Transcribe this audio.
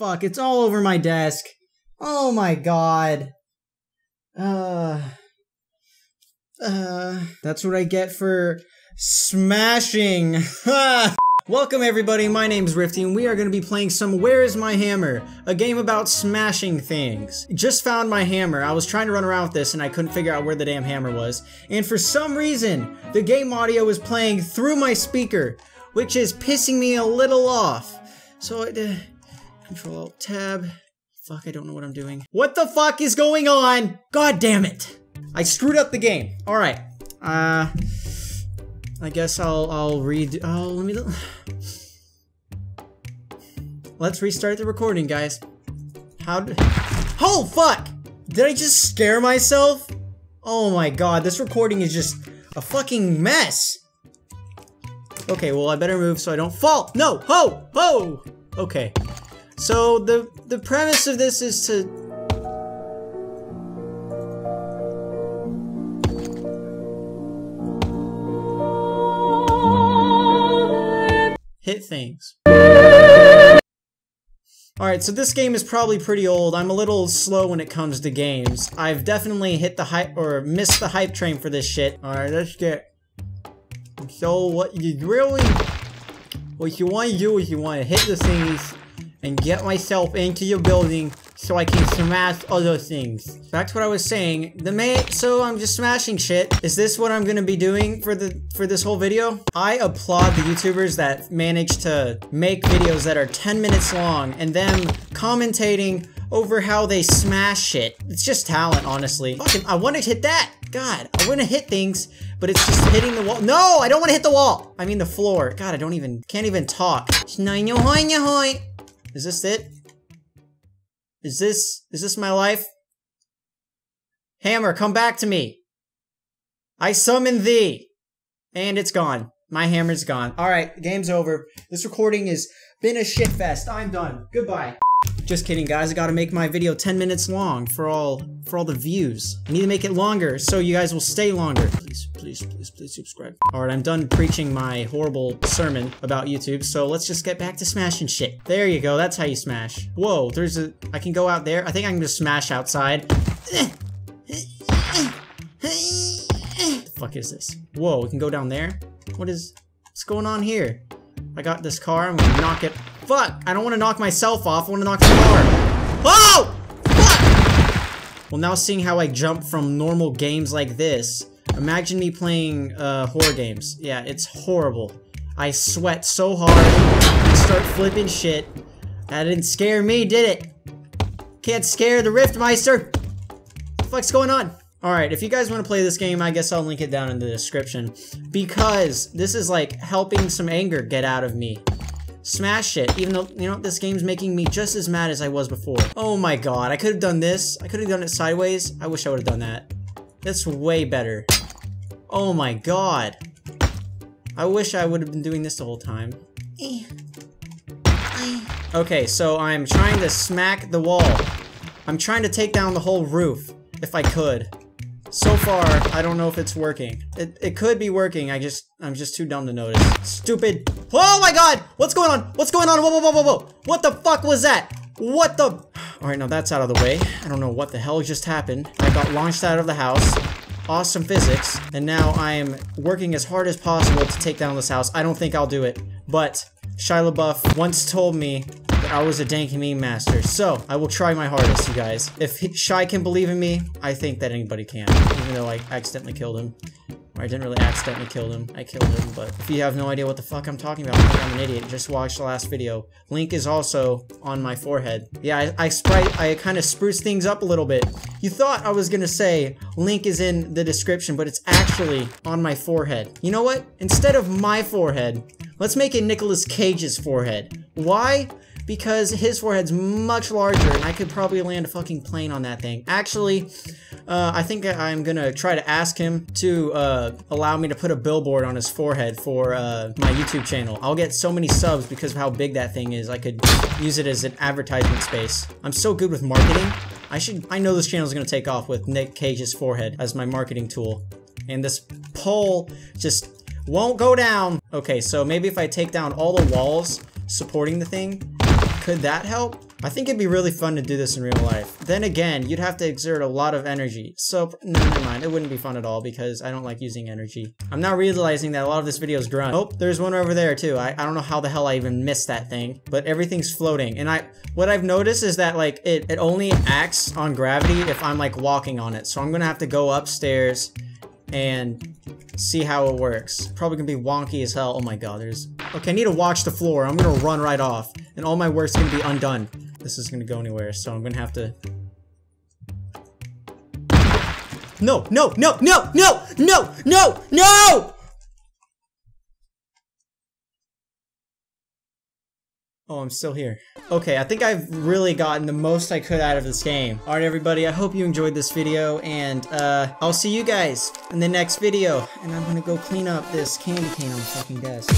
fuck, it's all over my desk. Oh my god. Uh. Uh. That's what I get for smashing. Welcome everybody, my name's Rifty and we are going to be playing some Where is My Hammer, a game about smashing things. Just found my hammer, I was trying to run around with this and I couldn't figure out where the damn hammer was, and for some reason, the game audio is playing through my speaker, which is pissing me a little off. So I, uh, control alt tab, fuck I don't know what I'm doing. What the fuck is going on? God damn it. I screwed up the game. Alright, uh... I guess I'll I'll read. Oh, let me. Let's restart the recording, guys. How? Oh fuck! Did I just scare myself? Oh my god, this recording is just a fucking mess. Okay, well I better move so I don't fall. No, ho, ho. Okay, so the the premise of this is to hit things. Alright, so this game is probably pretty old. I'm a little slow when it comes to games. I've definitely hit the hype, or missed the hype train for this shit. Alright, let's get... So, what you really... What you want to do is you want to hit the things and get myself into your building so I can smash other things. That's what I was saying. The main, so I'm just smashing shit. Is this what I'm gonna be doing for the for this whole video? I applaud the YouTubers that manage to make videos that are 10 minutes long and them commentating over how they smash shit. It's just talent, honestly. Fucking, I want to hit that. God, I want to hit things, but it's just hitting the wall. No, I don't want to hit the wall. I mean the floor. God, I don't even, can't even talk. Is this it? Is this, is this my life? Hammer, come back to me. I summon thee. And it's gone. My hammer's gone. Alright, game's over. This recording has been a shit fest. I'm done. Goodbye. Just kidding, guys. I gotta make my video 10 minutes long for all for all the views. I need to make it longer so you guys will stay longer. Please, please, please, please subscribe. Alright, I'm done preaching my horrible sermon about YouTube, so let's just get back to smashing shit. There you go, that's how you smash. Whoa, there's a- I can go out there. I think I can just smash outside. the fuck is this? Whoa, we can go down there? What is- what's going on here? I got this car, I'm gonna knock it- Fuck! I don't want to knock myself off, I want to knock the car. Oh! Fuck! Well, now seeing how I jump from normal games like this, imagine me playing, uh, horror games. Yeah, it's horrible. I sweat so hard, and start flipping shit. That didn't scare me, did it? Can't scare the Riftmeister! What the fuck's going on? Alright, if you guys want to play this game, I guess I'll link it down in the description. Because this is like helping some anger get out of me. Smash it, even though, you know, this game's making me just as mad as I was before. Oh my god, I could have done this. I could have done it sideways. I wish I would have done that. That's way better. Oh my god. I wish I would have been doing this the whole time. Okay, so I'm trying to smack the wall. I'm trying to take down the whole roof, if I could. So far, I don't know if it's working. It, it could be working, I just, I'm just too dumb to notice. Stupid. Oh my god! What's going on? What's going on? Whoa, whoa, whoa, whoa, whoa! What the fuck was that? What the? Alright, now that's out of the way. I don't know what the hell just happened. I got launched out of the house. Awesome physics. And now I am working as hard as possible to take down this house. I don't think I'll do it. But Shia LaBeouf once told me I was a danky meme master. So, I will try my hardest, you guys. If Shia can believe in me, I think that anybody can. Even though I accidentally killed him. I didn't really accidentally kill him. I killed him, but if you have no idea what the fuck I'm talking about, I'm an idiot. Just watch the last video. Link is also on my forehead. Yeah, I, I sprite, I kind of spruce things up a little bit. You thought I was gonna say link is in the description, but it's actually on my forehead. You know what? Instead of my forehead, let's make it Nicolas Cage's forehead. Why? Because his forehead's much larger and I could probably land a fucking plane on that thing. Actually, uh, I think I'm gonna try to ask him to uh, allow me to put a billboard on his forehead for uh, my YouTube channel. I'll get so many subs because of how big that thing is. I could use it as an advertisement space. I'm so good with marketing. I should, I know this channel is gonna take off with Nick Cage's forehead as my marketing tool. And this pole just won't go down. Okay, so maybe if I take down all the walls supporting the thing, could that help? I think it'd be really fun to do this in real life. Then again, you'd have to exert a lot of energy. So, never mind. It wouldn't be fun at all because I don't like using energy. I'm now realizing that a lot of this video is grunt. Oh, there's one over there too. I, I don't know how the hell I even missed that thing, but everything's floating. And I, what I've noticed is that like it, it only acts on gravity if I'm like walking on it. So I'm gonna have to go upstairs and see how it works. Probably gonna be wonky as hell. Oh my god, there's... Okay, I need to watch the floor. I'm gonna run right off. And all my work's gonna be undone. This is gonna go anywhere, so I'm gonna have to... No, no, no, no, no, no, no, no! Oh, I'm still here. Okay, I think I've really gotten the most I could out of this game. Alright everybody, I hope you enjoyed this video, and uh, I'll see you guys in the next video. And I'm gonna go clean up this candy cane on the fucking desk.